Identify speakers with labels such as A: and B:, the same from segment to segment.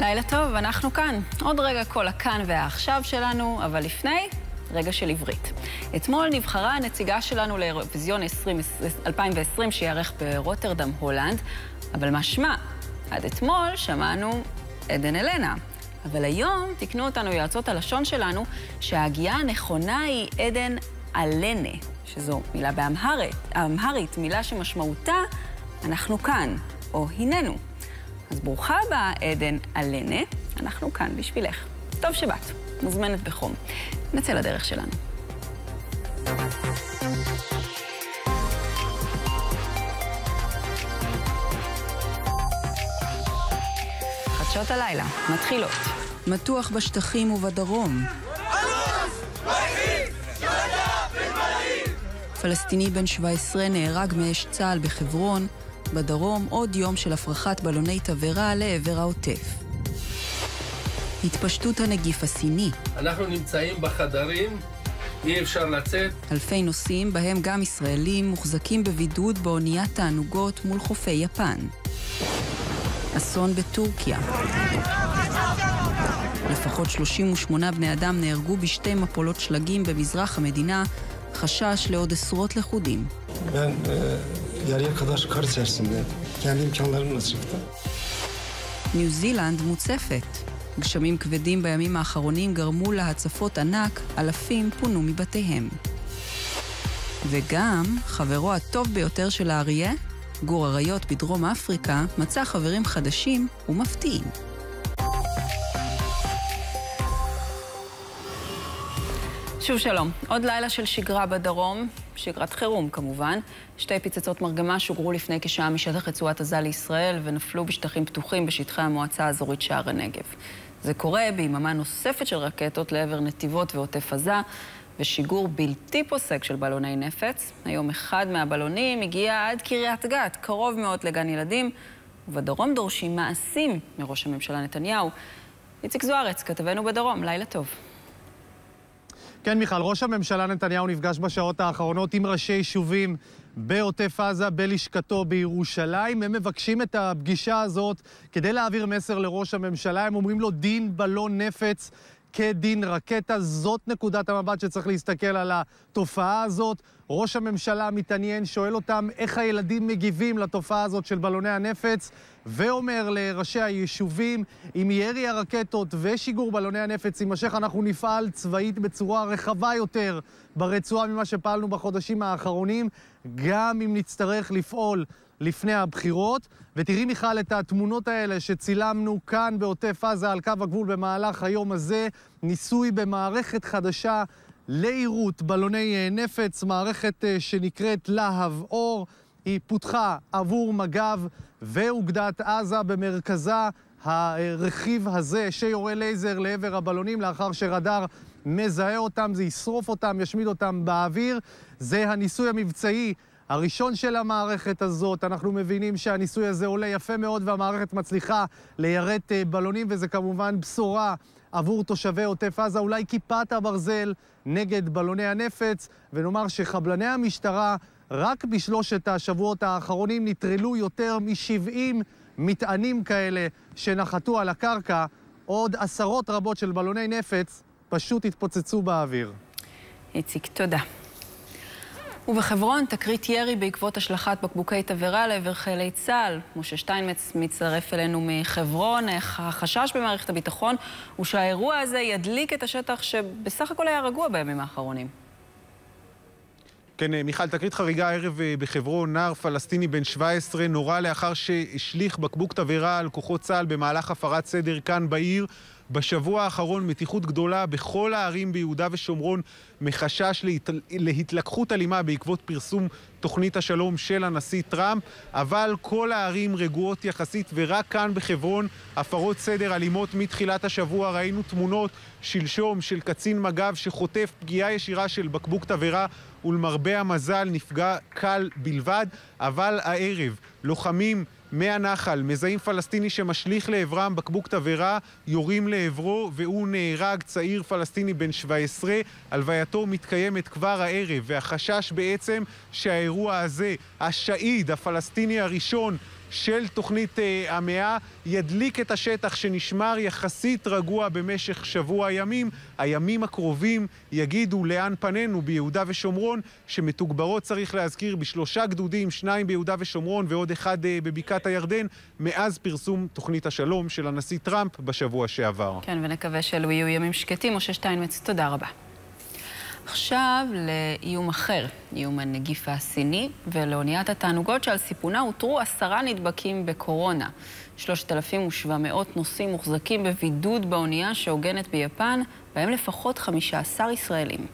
A: לילה טוב, אנחנו כאן. עוד רגע כל הכאן והעכשיו שלנו, אבל לפני, רגע של עברית. אתמול נבחרה הנציגה שלנו לאירוויזיון 2020 שייערך ברוטרדם, הולנד, אבל מה שמה? עד אתמול שמענו עדן אלנה. אבל היום תיקנו אותנו יועצות הלשון שלנו שההגייה הנכונה היא עדן אלנה, שזו מילה באמהרית, מילה שמשמעותה אנחנו כאן, או הננו. אז ברוכה הבאה, עדן אלנה, אנחנו כאן בשבילך. טוב שבאת, מוזמנת בחום. נצא לדרך שלנו. חדשות הלילה, מתחילות. מתוח בשטחים ובדרום. פלסטיני בן 17 נהרג מאש צה"ל בחברון, בדרום עוד יום של הפרחת בלוני תבערה לעבר העוטף. התפשטות הנגיף הסיני.
B: אנחנו נמצאים בחדרים, אי אפשר לצאת.
A: אלפי נוסעים, בהם גם ישראלים, מוחזקים בבידוד באוניית תענוגות מול חופי יפן. אסון בטורקיה. לפחות 38 בני אדם נהרגו בשתי מפולות שלגים במזרח המדינה, חשש לעוד עשרות לכודים.
C: Yarıya kadar kar içerisinde kendi imkanlarımla çıktım.
A: ניו זילנד מוצפת. גשמים כבדים בימים האחרונים גרמו להצפות ענק, אלפים פונו מבתיהם. וגם, חברו הטוב ביותר של האריה, גור אריות בדרום אפריקה, מצא חברים חדשים ומפתיעים. שוב שלום. עוד לילה של שגרה בדרום, שגרת חירום כמובן. שתי פצצות מרגמה שוגרו לפני כשעה משטח רצועת עזה לישראל ונפלו בשטחים פתוחים בשטחי המועצה האזורית שער הנגב. זה קורה ביממה נוספת של רקטות לעבר נתיבות ועוטף עזה ושיגור בלתי פוסק של בלוני נפץ. היום אחד מהבלונים הגיע עד קריית גת, קרוב מאוד לגן ילדים, ובדרום דורשים מעשים מראש הממשלה נתניהו. איציק זוארץ, כתבנו בדרום, לילה טוב.
D: כן, מיכל, ראש הממשלה נתניהו נפגש בשעות האחרונות עם ראשי יישובים בעוטף עזה, בלשכתו בירושלים. הם מבקשים את הפגישה הזאת כדי להעביר מסר לראש הממשלה. הם אומרים לו דין בלון נפץ כדין רקטה. זאת נקודת המבט שצריך להסתכל על התופעה הזאת. ראש הממשלה מתעניין, שואל אותם איך הילדים מגיבים לתופעה הזאת של בלוני הנפץ, ואומר לראשי היישובים, אם ירי הרקטות ושיגור בלוני הנפץ יימשך, אנחנו נפעל צבאית בצורה רחבה יותר ברצועה ממה שפעלנו בחודשים האחרונים, גם אם נצטרך לפעול לפני הבחירות. ותראי, מיכל, את התמונות האלה שצילמנו כאן בעוטף עזה על קו הגבול במהלך היום הזה, ניסוי במערכת חדשה לעירות בלוני אה, נפץ, מערכת אה, שנקראת להב אור. היא פותחה עבור מג"ב ואוגדת עזה במרכזה הרכיב הזה שיורה לייזר לעבר הבלונים לאחר שרדאר מזהה אותם, זה ישרוף אותם, ישמיד אותם באוויר. זה הניסוי המבצעי הראשון של המערכת הזאת. אנחנו מבינים שהניסוי הזה עולה יפה מאוד והמערכת מצליחה ליירט אה, בלונים, וזה כמובן בשורה עבור תושבי עוטף עזה, אולי כיפת הברזל נגד בלוני הנפץ, ונאמר שחבלני המשטרה רק בשלושת השבועות האחרונים נטרלו יותר מ-70 מטענים כאלה שנחתו על הקרקע. עוד עשרות רבות של בלוני נפץ פשוט התפוצצו באוויר.
A: איציק, תודה. ובחברון תקרית ירי בעקבות השלכת בקבוקי תבערה לעבר חיילי צה"ל. משה שטיינמץ מצטרף אלינו מחברון. החשש במערכת הביטחון הוא שהאירוע הזה ידליק את השטח שבסך הכל היה רגוע בימים האחרונים.
E: כן, מיכל, תקרית חריגה הערב אה, בחברון, נער פלסטיני בן 17 נורה לאחר שהשליך בקבוק תבערה על כוחות צה"ל במהלך הפרת סדר כאן בעיר. בשבוע האחרון מתיחות גדולה בכל הערים ביהודה ושומרון מחשש להת... להתלקחות אלימה בעקבות פרסום תוכנית השלום של הנשיא טראמפ, אבל כל הערים רגועות יחסית, ורק כאן בחברון הפרות סדר אלימות מתחילת השבוע. ראינו תמונות שלשום של קצין מג"ב שחוטף פגיעה ישירה של בקבוק תבערה, ולמרבה המזל נפגע קל בלבד, אבל הערב לוחמים מהנחל, מזהים פלסטיני שמשליך לעברם בקבוק תבערה, יורים לעברו והוא נהרג, צעיר פלסטיני בן 17. הלווייתו מתקיימת כבר הערב, והחשש בעצם שהאירוע הזה, השהיד הפלסטיני הראשון, של תוכנית אה, המאה, ידליק את השטח שנשמר יחסית רגוע במשך שבוע ימים. הימים הקרובים יגידו לאן פנינו ביהודה ושומרון, שמתוגברות, צריך להזכיר, בשלושה גדודים, שניים ביהודה ושומרון ועוד אחד אה, בבקעת הירדן, מאז פרסום תוכנית השלום של הנשיא טראמפ בשבוע שעבר.
A: כן, ונקווה שאלו יהיו ימים שקטים. משה שטיינמץ, תודה רבה. עכשיו לאיום אחר, איום הנגיף הסיני, ולאוניית התענוגות שעל סיפונה אותרו עשרה נדבקים בקורונה. 3,700 נוסעים מוחזקים בבידוד באונייה שהוגנת ביפן, בהם לפחות 15 ישראלים.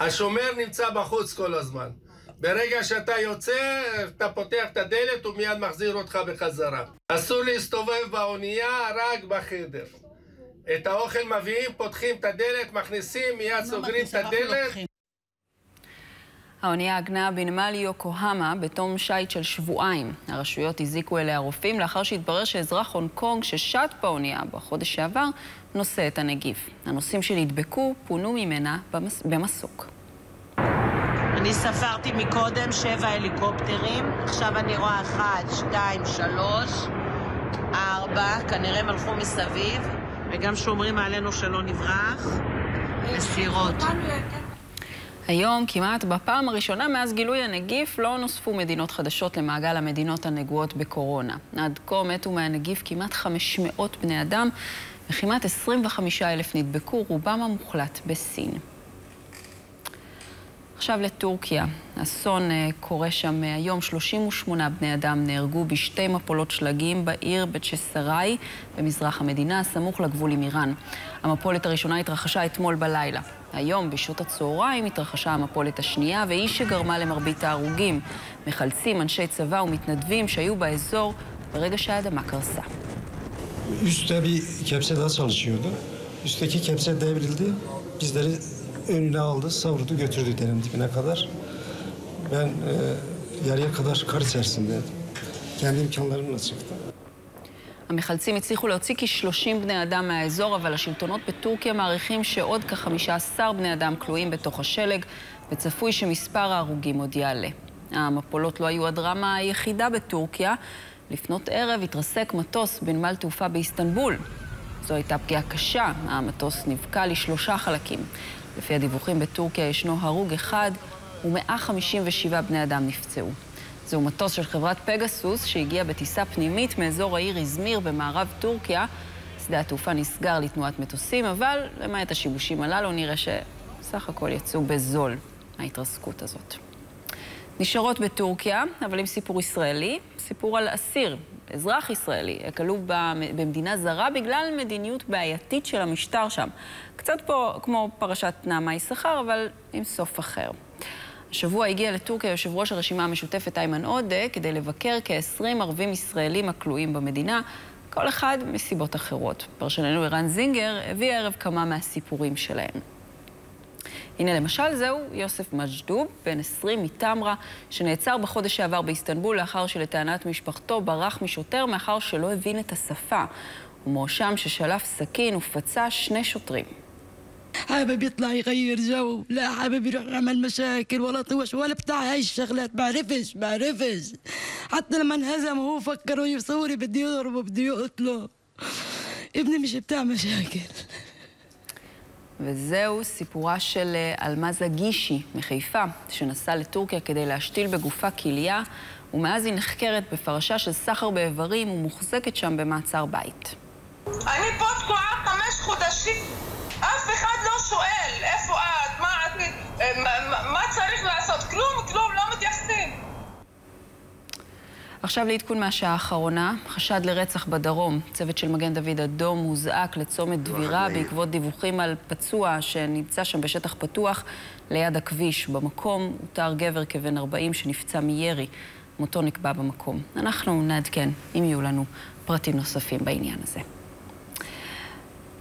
B: השומר נמצא בחוץ כל הזמן. ברגע שאתה יוצא, אתה פותח את הדלת ומיד מחזיר אותך בחזרה. אסור להסתובב באונייה, רק בחדר. את האוכל מביאים, פותחים את הדלת, מכניסים, מיד סוגרים את הדלת.
A: האונייה עגנה בנמל יוקוהמה בתום שיט של שבועיים. הרשויות הזיקו אליה רופאים לאחר שהתברר שאזרח הונג קונג ששט באונייה בחודש שעבר נושא את הנגיף. הנוסעים שנדבקו פונו ממנה במס... במסוק.
F: אני ספרתי מקודם שבע הליקופטרים, עכשיו אני רואה אחד, שתיים, שלוש, ארבע, כנראה הם הלכו מסביב. וגם שומרים עלינו שלא נברח. מסירות.
A: היום, כמעט בפעם הראשונה מאז גילוי הנגיף, לא נוספו מדינות חדשות למעגל המדינות הנגועות בקורונה. עד כה מתו מהנגיף כמעט 500 בני אדם, וכמעט 25 אלף נדבקו, רובם המוחלט בסין. עכשיו לטורקיה. אסון אה, קורה שם היום. 38 בני אדם נהרגו בשתי מפולות שלגים בעיר בצ'סראי במזרח המדינה, סמוך לגבול עם איראן. המפולת הראשונה התרחשה אתמול בלילה. היום, בשעות הצהריים, התרחשה המפולת השנייה, והיא שגרמה למרבית ההרוגים. מחלצים, אנשי צבא ומתנדבים שהיו באזור ברגע שהאדמה קרסה.
C: Üstte bir kepçe daha çalışıyordu. Üstteki kepçe devrildi. Bizleri önüne aldı, savurdu, götürdü derin dibine kadar. Ben e, yarıya kadar kar içerisindeydim. Kendi imkanlarımla çıktım.
A: המחלצים הצליחו להוציא כ-30 בני אדם מהאזור, אבל השלטונות בטורקיה מעריכים שעוד כ-15 בני אדם כלואים בתוך השלג, וצפוי שמספר ההרוגים עוד יעלה. המפולות לא היו הדרמה היחידה בטורקיה. לפנות ערב התרסק מטוס בנמל תעופה באיסטנבול. זו הייתה פגיעה קשה, המטוס נבקע לשלושה חלקים. לפי הדיווחים בטורקיה ישנו הרוג אחד ו-157 בני אדם נפצעו. זהו מטוס של חברת פגסוס שהגיע בטיסה פנימית מאזור העיר איזמיר במערב טורקיה. שדה התעופה נסגר לתנועת מטוסים, אבל למעט השיבושים הללו נראה שסך הכל יצאו בזול מההתרסקות הזאת. נשארות בטורקיה, אבל עם סיפור ישראלי, סיפור על אסיר, אזרח ישראלי, הכלוא במדינה זרה בגלל מדיניות בעייתית של המשטר שם. קצת פה כמו פרשת נעמה יששכר, אבל עם סוף אחר. השבוע הגיע לטורקיה יושב ראש הרשימה המשותפת איימן עודה כדי לבקר כ-20 ערבים ישראלים הכלואים במדינה, כל אחד מסיבות אחרות. פרשננו ערן זינגר הביא הערב כמה מהסיפורים שלהם. הנה למשל זהו יוסף מג'דוב, בן 20 מטמרה, שנעצר בחודש שעבר באיסטנבול לאחר שלטענת משפחתו ברח משוטר מאחר שלא הבין את השפה. הוא מואשם ששלף סכין ופצע שני שוטרים.
G: حابب يطلع يغير جو لا حابب يروح يعمل مشاكل ولا طوش ولا بتاع هاي الشغلات بعرفش بعرفش حتى لما انهزم هو فكروا يصوري بده يضربه بده يقتله ابني مش بتاع مشاكل
A: וזהו סיפורה של אלמזה גישי מחיפה, שנסעה לטורקיה כדי להשתיל בגופה כליה, ומאז היא נחקרת בפרשה של סחר באיברים ומוחזקת שם במעצר בית.
H: אני פה תקועה חמש חודשים אף אחד לא שואל איפה את, מה מה, מה צריך לעשות, כלום, כלום, לא מתייחסים.
A: עכשיו לעדכון מהשעה האחרונה, חשד לרצח בדרום. צוות של מגן דוד אדום הוזעק לצומת דבירה בעקבות דיווחים על פצוע שנמצא שם בשטח פתוח ליד הכביש. במקום אותר גבר כבן 40 שנפצע מירי. מותו נקבע במקום. אנחנו נעדכן אם יהיו לנו פרטים נוספים בעניין הזה.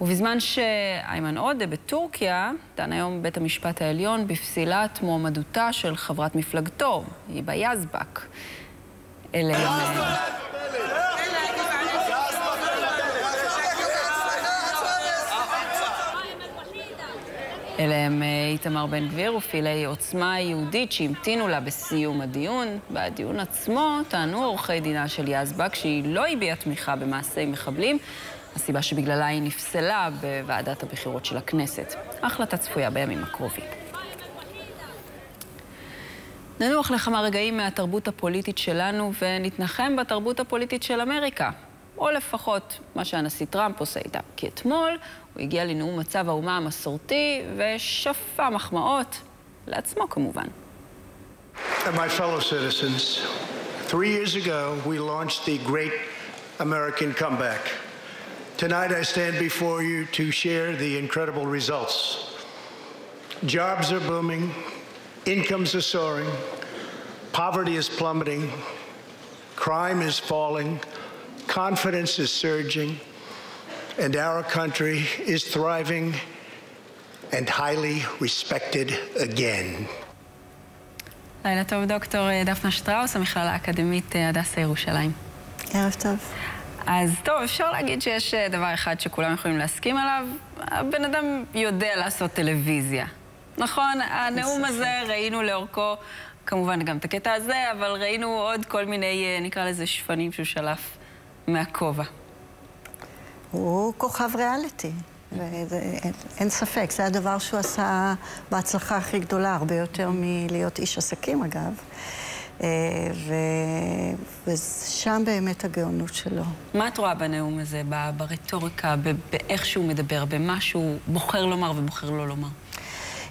A: ובזמן שאיימן עודה בטורקיה דן היום בית המשפט העליון בפסילת מועמדותה של חברת מפלגתו, היבה יזבק. אלה הם... אלה הם אה, איתמר בן גביר ופעילי עוצמה יהודית שהמתינו לה בסיום הדיון. בדיון עצמו טענו עורכי דינה של יזבק שהיא לא הביעה תמיכה במעשי מחבלים, הסיבה שבגללה היא נפסלה בוועדת הבחירות של הכנסת. ההחלטה צפויה בימים הקרובים. ננוח לכמה רגעים מהתרבות הפוליטית שלנו ונתנחם בתרבות הפוליטית של אמריקה. או לפחות מה שהנשיא טראמפ עושה איתה. כי אתמול הוא הגיע לנאום מצב האומה המסורתי ושפע מחמאות, לעצמו כמובן.
I: three years ago we launched the great American comeback. Tonight I stand before you to share the incredible results. Jobs are booming, incomes are soaring, poverty is plummeting, crime is falling, confidence is surging, and our country is thriving and highly respected again.
A: לילה טוב, דוקטור דפנה שטראוס, המכללה האקדמית הדסה ירושלים.
J: ערב טוב.
A: אז טוב, אפשר להגיד שיש דבר אחד שכולם יכולים להסכים עליו, הבן אדם יודע לעשות טלוויזיה. נכון, הנאום הזה ראינו לאורכו, כמובן גם את הקטע הזה, אבל ראינו עוד כל מיני, נקרא לזה שפנים שהוא שלף מהכובע.
J: הוא כוכב ריאליטי, אין ספק. זה הדבר שהוא עשה בהצלחה הכי גדולה, הרבה יותר מלהיות איש עסקים אגב. ו... ושם באמת הגאונות שלו.
A: מה את רואה בנאום הזה, ברטוריקה, באיך שהוא מדבר, במה שהוא בוחר לומר ובוחר לא לומר?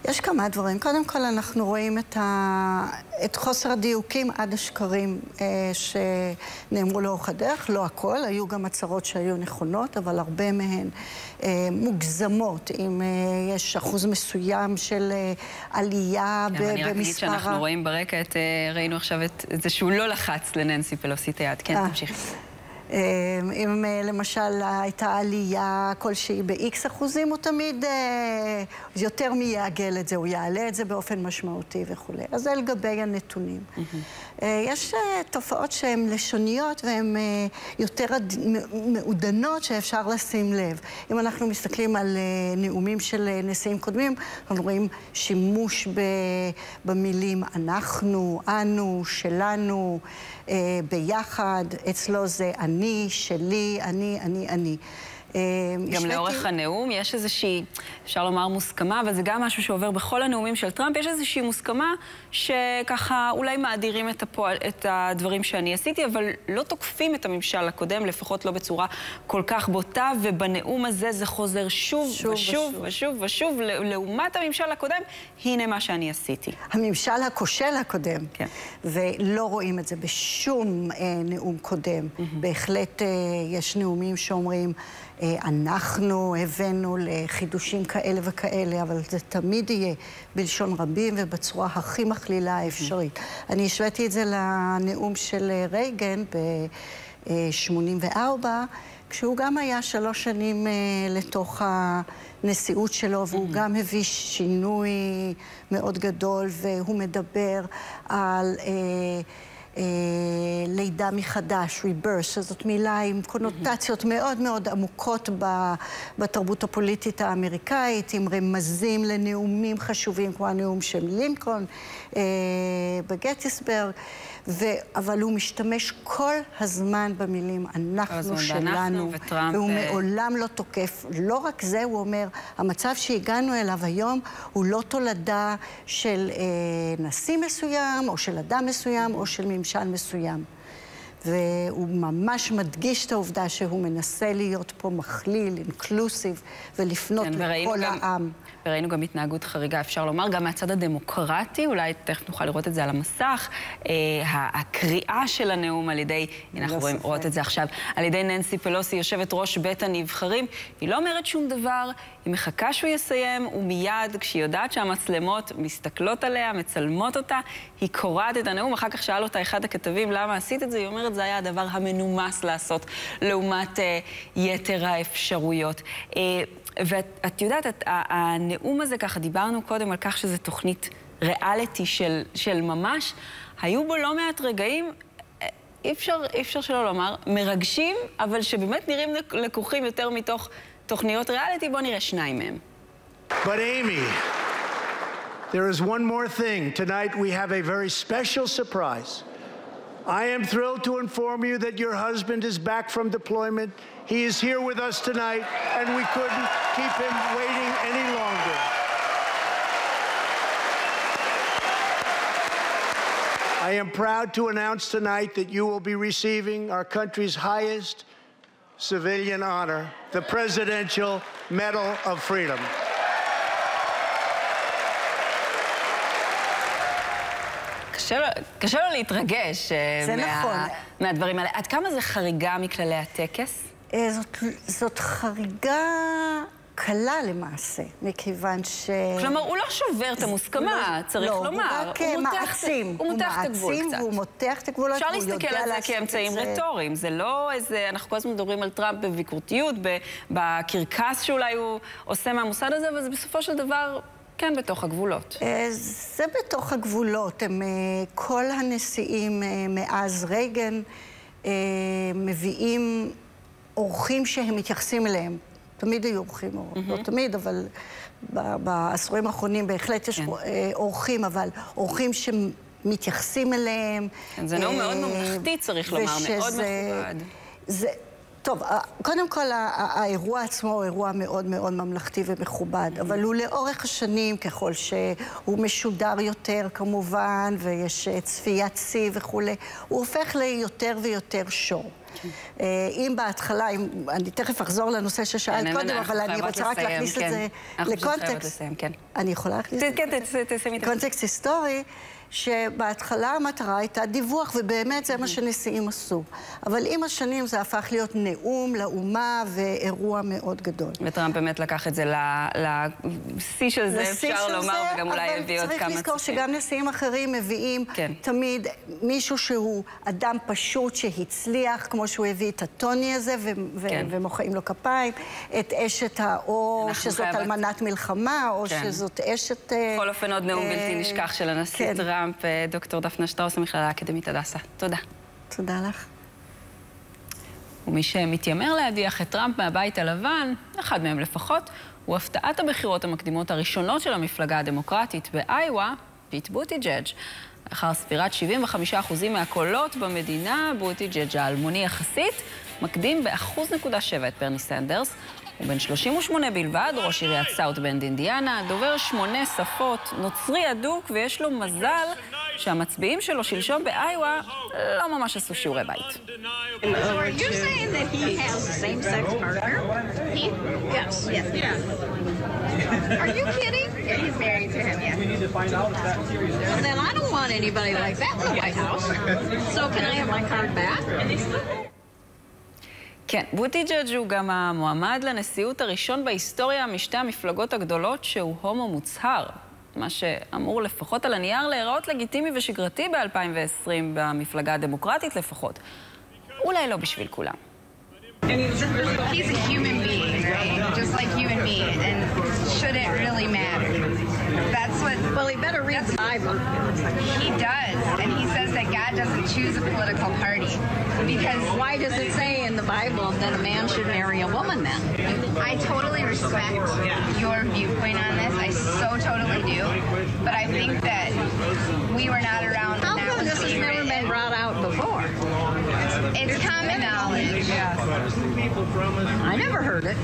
J: יש כמה דברים. קודם כל, אנחנו רואים את, ה... את חוסר הדיוקים עד השקרים אה, שנאמרו לאורך הדרך. לא הכל, היו גם הצהרות שהיו נכונות, אבל הרבה מהן אה, מוגזמות. אם אה, יש אחוז מסוים של אה, עלייה
A: כן,
J: ב-
A: אני רק אגיד
J: במספר...
A: שאנחנו רואים ברקע את, אה, ראינו עכשיו את את זה שהוא לא לחץ לננסי פלוסי את היד. כן,
J: אה.
A: תמשיכי.
J: אה, אם אה, למשל הייתה עלייה כלשהי ב-X אחוזים, הוא תמיד אה, יותר מיעגל את זה, הוא יעלה את זה באופן משמעותי וכולי. אז זה לגבי הנתונים. אה, יש תופעות שהן לשוניות והן יותר מעודנות שאפשר לשים לב. אם אנחנו מסתכלים על נאומים של נשיאים קודמים, אנחנו רואים שימוש במילים אנחנו, אנו, שלנו, ביחד. אצלו זה אני, שלי, אני, אני, אני. אה,
A: גם לאורך הנאום יש איזושהי, אפשר לומר מוסכמה, אבל זה גם משהו שעובר בכל הנאומים של טראמפ, יש איזושהי מוסכמה שככה אולי מאדירים את, הפועל, את הדברים שאני עשיתי, אבל לא תוקפים את הממשל הקודם, לפחות לא בצורה כל כך בוטה, ובנאום הזה זה חוזר שוב,
J: שוב
A: ושוב
J: ושוב.
A: ושוב ושוב, לעומת הממשל הקודם, הנה מה שאני עשיתי.
J: הממשל הכושל הקודם,
A: כן.
J: ולא רואים את זה בשום אה, נאום קודם. בהחלט אה, יש נאומים שאומרים, אה, אנחנו הבאנו לחידושים כאלה וכאלה, אבל זה תמיד יהיה בלשון רבים ובצורה הכי מכלילה האפשרית. אני השוויתי את זה לנאום של רייגן ב-84, כשהוא גם היה שלוש שנים אה, לתוך הנשיאות שלו, והוא גם הביא שינוי מאוד גדול, והוא מדבר על... אה, אה, לידה מחדש, rebirth, שזאת מילה עם קונוטציות מאוד מאוד עמוקות ב- בתרבות הפוליטית האמריקאית, עם רמזים לנאומים חשובים כמו הנאום של לינקולן אה, בגטיסברג, ו- אבל הוא משתמש כל הזמן במילים אנחנו
A: הזמן
J: שלנו,
A: באנחנו, וטראמפ,
J: והוא
A: אה,
J: מעולם לא תוקף. לא רק זה, הוא אומר, המצב שהגענו אליו היום הוא לא תולדה של אה, נשיא מסוים, או של אדם מסוים, או של ממשל מסוים. והוא ממש מדגיש את העובדה שהוא מנסה להיות פה מכליל, אינקלוסיב, ולפנות
A: כן,
J: לכל
A: גם-
J: העם.
A: וראינו גם התנהגות חריגה, אפשר לומר, גם מהצד הדמוקרטי, אולי תכף נוכל לראות את זה על המסך, אה, הקריאה של הנאום על ידי, הנה אנחנו רואים,
J: ספק.
A: רואות את זה עכשיו, על ידי ננסי פלוסי, יושבת ראש בית הנבחרים, היא לא אומרת שום דבר, היא מחכה שהוא יסיים, ומיד, כשהיא יודעת שהמצלמות מסתכלות עליה, מצלמות אותה, היא קורעת את הנאום, אחר כך שאל אותה אחד הכתבים, למה עשית את זה? היא אומרת, זה היה הדבר המנומס לעשות, לעומת אה, יתר האפשרויות. אה, ואת את יודעת, את, הנאום הזה, ככה דיברנו קודם על כך שזו תוכנית ריאליטי של, של ממש, היו בו לא מעט רגעים, אה, אי אפשר, אי אפשר שלא לומר, מרגשים, אבל שבאמת נראים לק- לקוחים יותר מתוך תוכניות ריאליטי, בואו נראה שניים מהם.
I: But Amy, There is one more thing. Tonight we have a very special surprise. I am thrilled to inform you that your husband is back from deployment. He is here with us tonight, and we couldn't keep him waiting any longer. I am proud to announce tonight that you will be receiving our country's highest civilian honor, the Presidential Medal of Freedom.
A: קשה לו, קשה לו להתרגש אה,
J: זה נכון.
A: מהדברים האלה. עד כמה זה חריגה מכללי הטקס?
J: אה, זאת, זאת חריגה קלה למעשה, מכיוון ש...
A: כלומר, הוא לא שובר את המוסכמה,
J: לא,
A: צריך
J: לא,
A: לומר.
J: הוא רק אה, מעצים.
A: הוא מותח את הגבול
J: מעצים
A: קצת.
J: והוא מותח את הגבולות,
A: אפשר להסתכל על זה כאמצעים
J: זה.
A: רטוריים, זה לא איזה, אנחנו כל הזמן מדברים על טראמפ בביקורתיות, בקרקס שאולי הוא עושה מהמוסד הזה, אבל זה בסופו של דבר כן בתוך הגבולות.
J: אה, זה בתוך הגבולות. הם, אה, כל הנשיאים אה, מאז רייגן מביאים אורחים שהם מתייחסים אליהם. תמיד היו אורחים, או לא תמיד, אבל בעשורים האחרונים בהחלט יש
A: כן.
J: אורחים, אבל אורחים שמתייחסים אליהם.
A: כן, זה נאום מאוד ממלכתי, צריך לומר, מאוד מכובד.
J: זה, טוב, ה- קודם כל, האירוע עצמו הוא אירוע מאוד מאוד ממלכתי ומכובד, אבל הוא לאורך השנים, ככל שהוא משודר יותר כמובן, ויש אה, צפיית שיא וכולי, הוא הופך ליותר ויותר שואו. אה, אם בהתחלה, אם, אני תכף אחזור לנושא ששאלת
A: כן,
J: קודם,
A: אנחנו
J: אבל אני רוצה רק להכניס
A: כן.
J: את זה
A: אנחנו פשוט חייבות
J: לקונטקסט.
A: לסיים, כן.
J: אני יכולה להכניס את זה?
A: כן, ת- תסיימי.
J: קונטקסט היסטורי, שבהתחלה המטרה הייתה דיווח, ובאמת זה מה שנשיאים עשו. אבל עם השנים זה הפך להיות נאום לאומה ואירוע מאוד גדול.
A: וטראמפ באמת לקח את זה ל- לשיא של זה, אפשר לומר, וגם אולי הביא עוד כמה
J: אבל צריך לזכור. שגם נשיאים אחרים מביאים
A: כן.
J: תמיד מישהו שהוא אדם פשוט שהצליח, כמו שהוא הביא את הטוני הזה, ו-
A: כן.
J: ומוחאים לו כפיים, את אשת האור, שזאת
A: חייבות-
J: אלמנת מלחמה, או
A: כן.
J: שזאת אשת...
A: בכל אופן, עוד נאום
J: אה,
A: בלתי נשכח של הנשיא
J: כן.
A: טראמפ, אה, דוקטור דפנה שטראוס, המכללה האקדמית הדסה. תודה.
J: תודה לך.
A: ומי שמתיימר להדיח את טראמפ מהבית הלבן, אחד מהם לפחות, הוא הפתעת הבחירות המקדימות הראשונות של המפלגה הדמוקרטית באיווה, פיט בוטיג'אג'. לאחר ספירת 75% מהקולות במדינה, בוטיג'אג' האלמוני יחסית, מקדים ב-1.7 את ברני סנדרס. הוא בן 38 בלבד, ראש עיריית סאוטבנד אינדיאנה, דובר שמונה שפות, נוצרי אדוק, ויש לו מזל שהמצביעים שלו שלשום באיווה לא ממש עשו שיעורי בית. כן, בוטיג'אג' הוא גם המועמד לנשיאות הראשון בהיסטוריה משתי המפלגות הגדולות שהוא הומו מוצהר. מה שאמור לפחות על הנייר להיראות לגיטימי ושגרתי ב-2020, במפלגה הדמוקרטית לפחות. אולי לא בשביל כולם.
K: He's a human being, right? Just like you and me, and should really matter? That's what.
L: Well, he better read the Bible.
K: He does, and he says doesn't choose a political party because.
L: Why does it say in the Bible that a man should marry a woman then?
K: I totally respect your viewpoint on this. I so totally do, but I think that we were not around.
L: How
K: when that
L: come
K: was
L: this has
K: being
L: never
K: written.
L: been brought out before?
K: It's common knowledge.
L: I never heard it.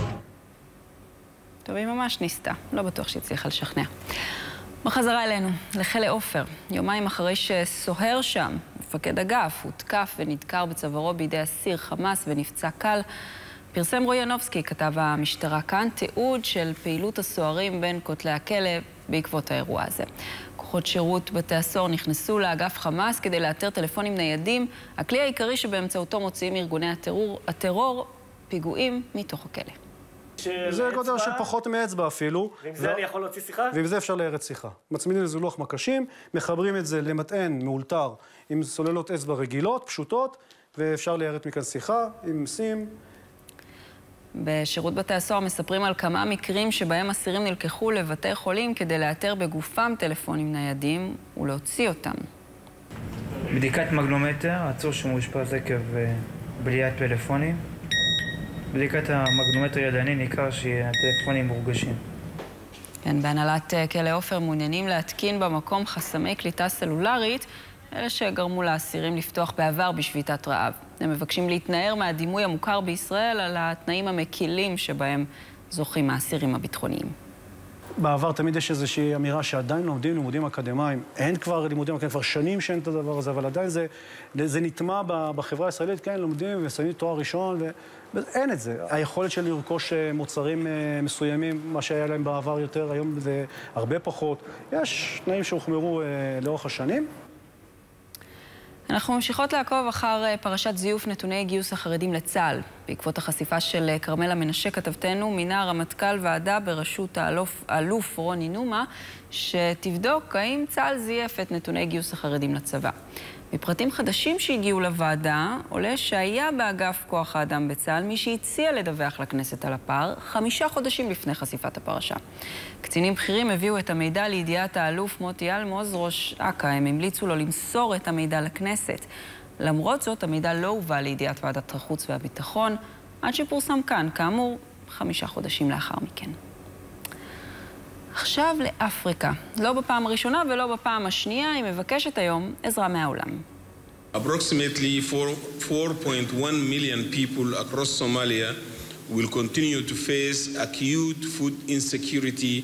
A: טוב, היא ממש ניסתה, לא בטוח שהצליחה לשכנע. בחזרה אלינו, לכלא עופר. יומיים אחרי שסוהר שם, מפקד אגף, הותקף ונדקר בצווארו בידי אסיר חמאס ונפצע קל, פרסם רועי ינובסקי, כתב המשטרה כאן, תיעוד של פעילות הסוהרים בין כותלי הכלא בעקבות האירוע הזה. כוחות שירות בתי הסוהר נכנסו לאגף חמאס כדי לאתר טלפונים ניידים, הכלי העיקרי שבאמצעותו מוציאים ארגוני הטרור, הטרור פיגועים מתוך הכלא.
M: זה גודל של פחות מאצבע אפילו.
N: ועם זה אני יכול להוציא שיחה?
M: ועם זה אפשר לארץ שיחה. מצמידים לזה לוח מקשים, מחברים את זה למטען מאולתר עם סוללות אצבע רגילות, פשוטות, ואפשר ליירט מכאן שיחה עם סים.
A: בשירות בתי הסוהר מספרים על כמה מקרים שבהם אסירים נלקחו לבתי חולים כדי לאתר בגופם טלפונים ניידים ולהוציא אותם.
O: בדיקת מגנומטר, עצור שמאושפז עקב אה, בליית פלאפונים. בדיקת המגנומטר ידני ניכר שהטלפונים מורגשים.
A: כן, בהנהלת אה, כלא עופר מעוניינים להתקין במקום חסמי קליטה סלולרית, אלה שגרמו לאסירים לפתוח בעבר בשביתת רעב. הם מבקשים להתנער מהדימוי המוכר בישראל על התנאים המקילים שבהם זוכים האסירים הביטחוניים.
M: בעבר תמיד יש איזושהי אמירה שעדיין לומדים לימודים אקדמיים. אין כבר לימודים אקדמיים, כבר שנים שאין את הדבר הזה, אבל עדיין זה, זה נטמע בחברה הישראלית, כן, לומדים ומסיימים תואר ראשון, ואין את זה. היכולת של לרכוש אה, מוצרים אה, מסוימים, מה שהיה להם בעבר יותר, היום זה הרבה פחות. יש תנאים שהוחמרו אה, לאורך השנים.
A: אנחנו ממשיכות לעקוב אחר פרשת זיוף נתוני גיוס החרדים לצה"ל. בעקבות החשיפה של כרמלה מנשה, כתבתנו, מינה הרמטכ"ל ועדה בראשות האלוף רוני נומה, שתבדוק האם צה"ל זייף את נתוני גיוס החרדים לצבא. מפרטים חדשים שהגיעו לוועדה, עולה שהיה באגף כוח האדם בצה"ל מי שהציע לדווח לכנסת על הפער חמישה חודשים לפני חשיפת הפרשה. קצינים בכירים הביאו את המידע לידיעת האלוף מוטי אלמוז, ראש אכ"א. הם המליצו לו למסור את המידע לכנסת. למרות זאת, המידע לא הובא לידיעת ועדת החוץ והביטחון, עד שפורסם כאן, כאמור, חמישה חודשים לאחר מכן. עכשיו לאפריקה. לא בפעם הראשונה ולא בפעם השנייה, היא מבקשת היום עזרה מהעולם.
N: Approximately 4.1 million people across Somalia will continue to face acute food insecurity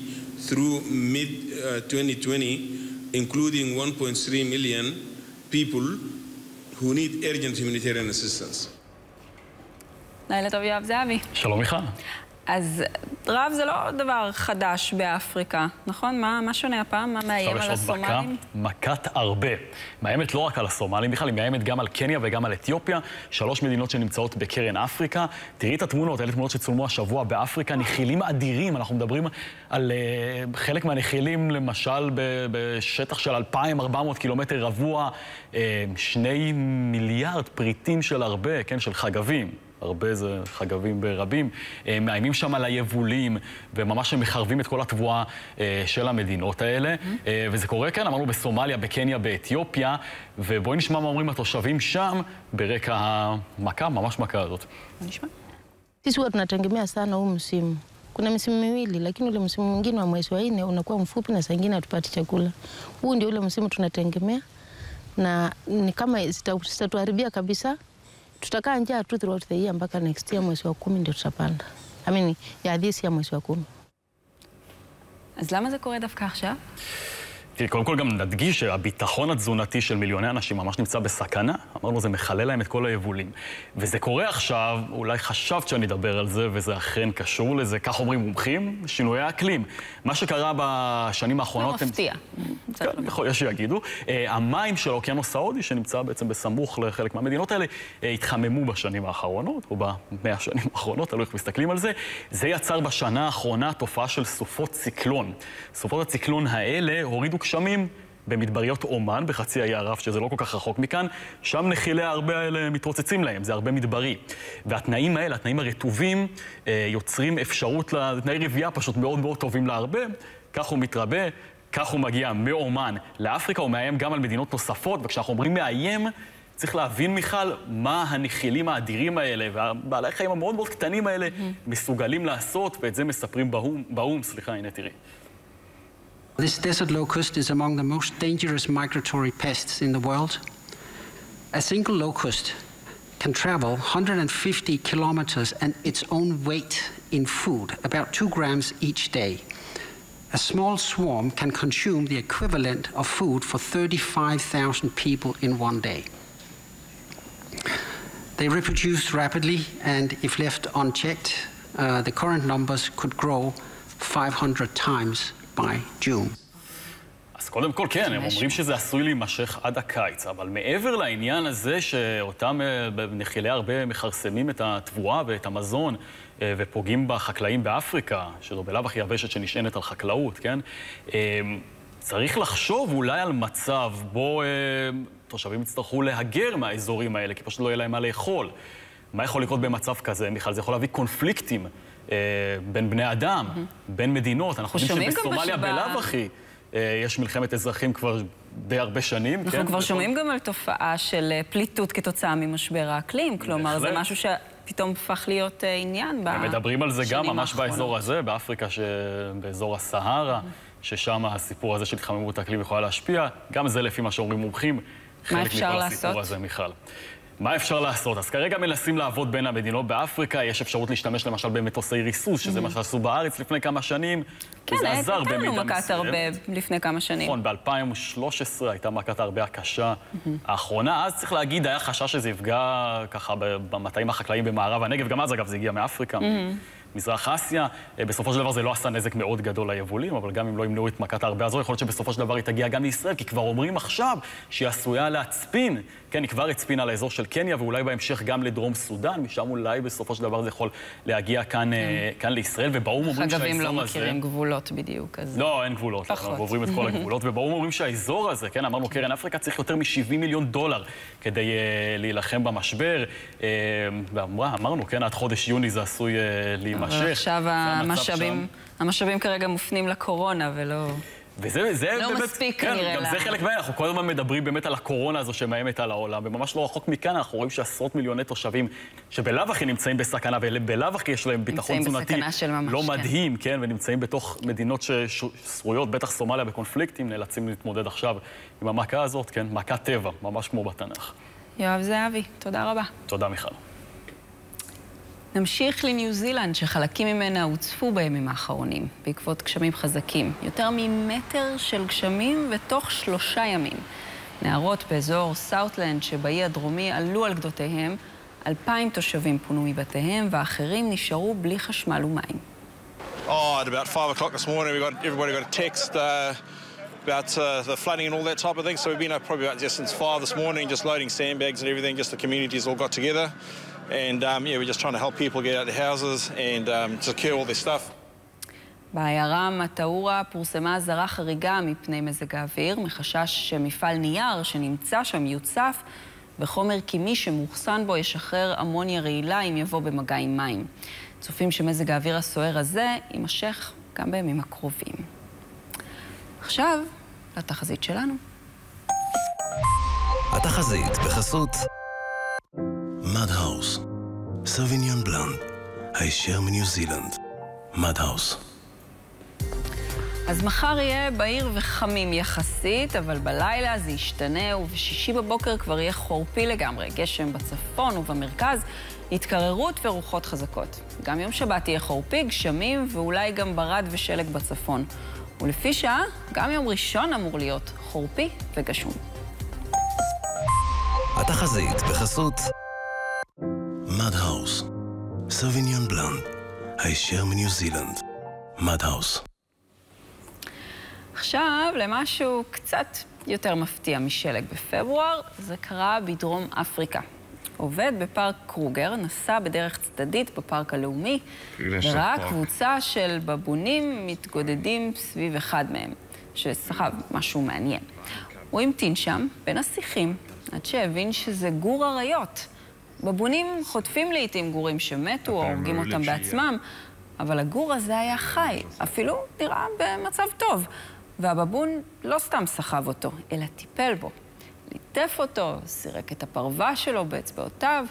N: through mid-2020, uh, including 1.3 million people who need urgent humanitarian assistance.
A: לילה טוב, יואב זהבי.
P: שלום מיכל.
A: אז רעב זה לא דבר חדש באפריקה, נכון? מה, מה שונה הפעם? מה מאיים על הסומלים?
P: מכה, מכת הרבה. מאיימת לא רק על הסומלים בכלל, היא מאיימת גם על קניה וגם על אתיופיה, שלוש מדינות שנמצאות בקרן אפריקה. תראי את התמונות, אלה תמונות שצולמו השבוע באפריקה, נחילים אדירים, אנחנו מדברים על uh, חלק מהנחילים, למשל, בשטח של 2,400 קילומטר רבוע, uh, שני מיליארד פריטים של הרבה, כן, של חגבים. הרבה זה חגבים ברבים, אה, מאיימים שם על היבולים, וממש הם מחרבים את כל התבואה אה, של המדינות האלה. Mm-hmm. וזה קורה כאן, אמרנו בסומליה, בקניה, באתיופיה, ובואי נשמע מה אומרים התושבים שם ברקע המכה, ממש מכה הזאת.
A: נשמע.
Q: Sisi huwa tunategemea sana huu msimu. Kuna misimu miwili, lakini ule msimu mwingine wa mwezi wa nne unakuwa mfupi na saa ingine hatupati chakula. Huu ndio ule msimu tunategemea, na ni kama zitatuharibia kabisa tutakaa njaa tu throughout the year mpaka next year mwezi wa kumi ndio tutapanda. I mean, ya this year mwezi wa kumi.
A: אז למה זה קורה דווקא עכשיו?
P: תראי, קודם כל גם נדגיש שהביטחון התזונתי של מיליוני אנשים ממש נמצא בסכנה. אמרנו, זה מכלה להם את כל היבולים. וזה קורה עכשיו, אולי חשבת שאני אדבר על זה, וזה אכן קשור לזה, כך אומרים מומחים, שינויי האקלים. מה שקרה בשנים האחרונות...
A: לא מפתיע.
P: כן, להיות שיגידו. המים של האוקיינוס ההודי, שנמצא בעצם בסמוך לחלק מהמדינות האלה, התחממו בשנים האחרונות, או במאה השנים האחרונות, תלוי איך מסתכלים על זה. זה יצר בשנה האחרונה תופעה של סופות ציקלון. סופות הציקלון האלה הורידו גשמים במדבריות אומן, בחצי האי ערב, שזה לא כל כך רחוק מכאן, שם נחילי הרבה האלה מתרוצצים להם, זה הרבה מדברי. והתנאים האלה, התנאים הרטובים, יוצרים אפשרות לתנאי רבייה פשוט מאוד מאוד טובים להרבה, כך הוא מתרבה, כך הוא מגיע מאומן לאפריקה, הוא מאיים גם על מדינות נוספות, וכשאנחנו אומרים מאיים, צריך להבין, מיכל, מה הנחילים האדירים האלה והבעלי חיים המאוד מאוד קטנים האלה מסוגלים לעשות, ואת זה מספרים באו"ם, סליחה, הנה תראי.
R: This desert locust is among the most dangerous migratory pests in the world. A single locust can travel 150 kilometers and its own weight in food, about two grams each day. A small swarm can consume the equivalent of food for 35,000 people in one day. They reproduce rapidly, and if left unchecked, uh, the current numbers could grow 500 times by June.
P: אז קודם כל, כן, הם אומרים שזה עשוי להימשך עד הקיץ, אבל מעבר לעניין הזה שאותם נחילי הרבה מכרסמים את התבואה ואת המזון ופוגעים בחקלאים באפריקה, שזו בלאו הכי יבשת שנשענת על חקלאות, כן? צריך לחשוב אולי על מצב בו תושבים יצטרכו להגר מהאזורים האלה, כי פשוט לא יהיה להם מה לאכול. מה יכול לקרות במצב כזה, מיכל? זה יכול להביא קונפליקטים. בין בני אדם, בין מדינות. אנחנו יודעים שבסומליה בלאו הכי יש מלחמת אזרחים כבר די הרבה שנים.
A: אנחנו כבר שומעים גם על תופעה של פליטות כתוצאה ממשבר האקלים. כלומר, זה משהו פתאום הפך להיות אה, עניין בשנים
P: מדברים על זה גם ממש
A: האחרונות.
P: באזור הזה, באפריקה, ש... באזור הסהרה, ששם הסיפור הזה של התחממות האקלים יכולה להשפיע. גם זה לפי מה שאומרים מומחים. חלק מכל
A: לעשות?
P: הסיפור הזה, מיכל. מה אפשר לעשות? אז כרגע מנסים לעבוד בין המדינות באפריקה, יש אפשרות להשתמש למשל במטוסי ריסוס, שזה
A: Mhm.
P: מה שעשו בארץ לפני כמה שנים.
A: כן, הייתה לנו מכת. הרבה לפני כמה שנים.
P: נכון, ב-2013 הייתה מכת ההרבה הקשה האחרונה. אז צריך להגיד, היה חשש שזה יפגע ככה במטעים החקלאיים במערב הנגב. גם אז, אגב, זה הגיע מאפריקה,
A: מהמם.
P: מזרח אסיה. אה, בסופו של דבר זה לא עשה נזק מאוד גדול ליבולים, אבל גם אם לא ימנעו את מכת ההרבה הזו, יכול להיות שבסופו של דבר היא תגיע גם לישראל, כי כבר אומרים עכשיו שהיא עשויה להצפין. כן, היא כבר הצפינה לאזור של קניה, ואולי בהמשך גם לדרום סודאן, משם אולי בסופו של דבר זה יכול להגיע כאן, אה, כאן לישראל, ובאו"ם אומרים
A: אגב,
P: שהאזור
A: אם
P: הזה...
A: לא מכירים גבולות בדיוק, אז...
P: לא, אין גבולות.
A: פחות.
P: אנחנו עוברים את כל הגבולות, ובאו"ם אומרים שהאזור הזה, כן, אמרנו קרן אפריקה, צריך יותר מ-70 מיליון דולר כדי uh, להילחם במשבר. Uh, ואמרנו, כן, עד חודש יוני זה עשוי uh, להימשך.
A: אבל עכשיו המשאבים, המשאבים כרגע מופנים לקורונה ולא...
P: וזה זה
A: לא
P: באמת,
A: מספיק
P: כן,
A: כנראה
P: גם
A: לה-
P: זה חלק מהעניין, אנחנו כל הזמן מדברים באמת על הקורונה הזו שמאיימת על העולם, וממש לא רחוק מכאן אנחנו רואים שעשרות מיליוני תושבים שבלאו הכי נמצאים בסכנה, ובלאו הכי יש להם ביטחון תזונתי לא
A: כן.
P: מדהים, כן, ונמצאים בתוך מדינות ששרויות, בטח סומליה בקונפליקטים, נאלצים להתמודד עכשיו עם המכה הזאת, כן, מכת טבע, ממש כמו בתנ"ך.
A: יואב זהבי, תודה רבה.
P: תודה, מיכל.
A: נמשיך לניו זילנד, שחלקים ממנה הוצפו בימים האחרונים, בעקבות גשמים חזקים. יותר ממטר של גשמים בתוך שלושה ימים. נהרות באזור סאוטלנד שבאי הדרומי עלו על גדותיהם, אלפיים תושבים פונו מבתיהם ואחרים נשארו בלי חשמל ומים.
S: Oh, at about five o'clock this morning, we got everybody got a text uh, about uh, the flooding and all that type of thing. So we've been up probably about just since five this morning, just loading sandbags and everything. Just the communities all got together, and um, yeah, we're just trying to help people get out of their houses and um, secure all their stuff.
A: בעיירה מטאורה פורסמה אזהרה חריגה מפני מזג האוויר, מחשש שמפעל נייר שנמצא שם יוצף וחומר קימי שמאוחסן בו ישחרר אמוניה רעילה אם יבוא במגע עם מים. צופים שמזג האוויר הסוער הזה יימשך גם בימים הקרובים. עכשיו, לתחזית שלנו.
T: התחזית בחסות מדהאוס, סוויניון בלאן, הישר מניו זילנד, מדהאוס.
A: אז מחר יהיה בהיר וחמים יחסית, אבל בלילה זה ישתנה, ובשישי בבוקר כבר יהיה חורפי לגמרי. גשם בצפון ובמרכז, התקררות ורוחות חזקות. גם יום שבת יהיה חורפי, גשמים ואולי גם ברד ושלג בצפון. ולפי שעה, גם יום ראשון אמור להיות חורפי וגשום.
T: התחזית בחסות מדהאוס, סוויניון בלאן, הישר מניו זילנד, מדהאוס.
A: עכשיו למשהו קצת יותר מפתיע משלג בפברואר, זה קרה בדרום אפריקה. עובד בפארק קרוגר נסע בדרך צדדית בפארק הלאומי, וראה. קבוצה של בבונים מתגודדים סביב אחד מהם, שסחב משהו מעניין. הוא המתין שם בין השיחים, עד שהבין שזה גור אריות. בבונים חוטפים לעיתים גורים שמתו או הורגים אותם. בעצמם, אבל הגור הזה היה חי, אפילו נראה במצב טוב. והבבון לא סתם סחב אותו, אלא טיפל בו. ליטף אותו, סירק את הפרווה שלו באצבעותיו.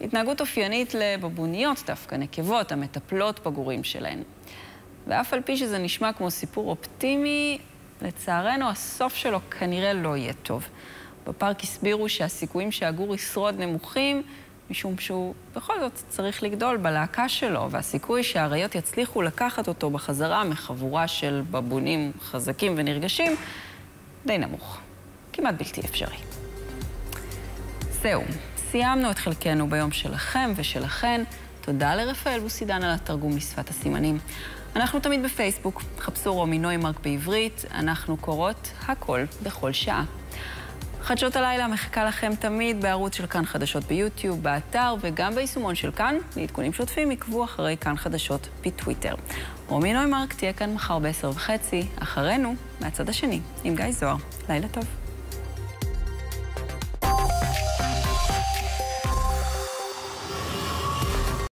A: התנהגות אופיינית לבבוניות דווקא, נקבות המטפלות בגורים שלהן. ואף על פי שזה נשמע כמו סיפור אופטימי, לצערנו הסוף שלו כנראה לא יהיה טוב. בפארק הסבירו שהסיכויים שהגור ישרוד נמוכים, משום שהוא בכל זאת צריך לגדול בלהקה שלו, והסיכוי שהאריות יצליחו לקחת אותו בחזרה מחבורה של בבונים חזקים ונרגשים, די נמוך. כמעט בלתי אפשרי. זהו, סיימנו את חלקנו ביום שלכם ושלכן. תודה לרפאל בוסידן על התרגום לשפת הסימנים. אנחנו תמיד בפייסבוק, חפשו רומי נוימרק בעברית, אנחנו קוראות הכל בכל שעה. חדשות הלילה מחכה לכם תמיד בערוץ של כאן חדשות ביוטיוב, באתר וגם ביישומון של כאן. לעדכונים שוטפים עקבו אחרי כאן חדשות בטוויטר. רומי נוימרק תהיה כאן מחר בעשר וחצי, אחרינו, מהצד השני, עם גיא זוהר. לילה טוב.